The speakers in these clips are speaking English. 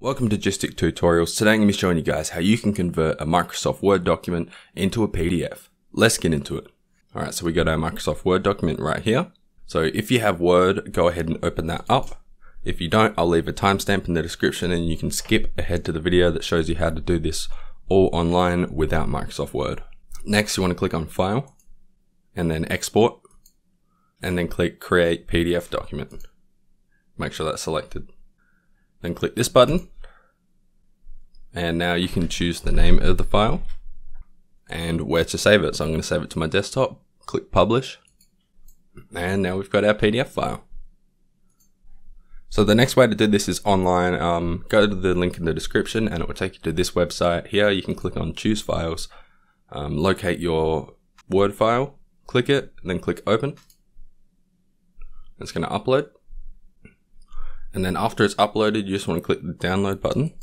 Welcome to Gystic Tutorials. Today I'm going to be showing you guys how you can convert a Microsoft Word document into a PDF. Let's get into it. Alright, so we got our Microsoft Word document right here. So if you have Word, go ahead and open that up. If you don't, I'll leave a timestamp in the description and you can skip ahead to the video that shows you how to do this all online without Microsoft Word. Next, you want to click on File and then Export and then click Create PDF Document. Make sure that's selected. Then click this button. And now you can choose the name of the file and where to save it. So I'm going to save it to my desktop. Click publish. And now we've got our PDF file. So the next way to do this is online. Um, go to the link in the description and it will take you to this website. Here you can click on choose files, um, locate your Word file, click it, and then click open. It's going to upload. And then after it's uploaded, you just want to click the download button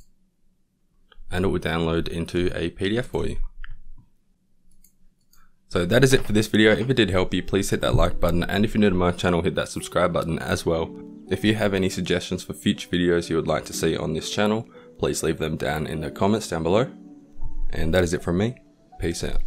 and it will download into a PDF for you. So that is it for this video. If it did help you, please hit that like button. And if you're new to my channel, hit that subscribe button as well. If you have any suggestions for future videos you would like to see on this channel, please leave them down in the comments down below. And that is it from me. Peace out.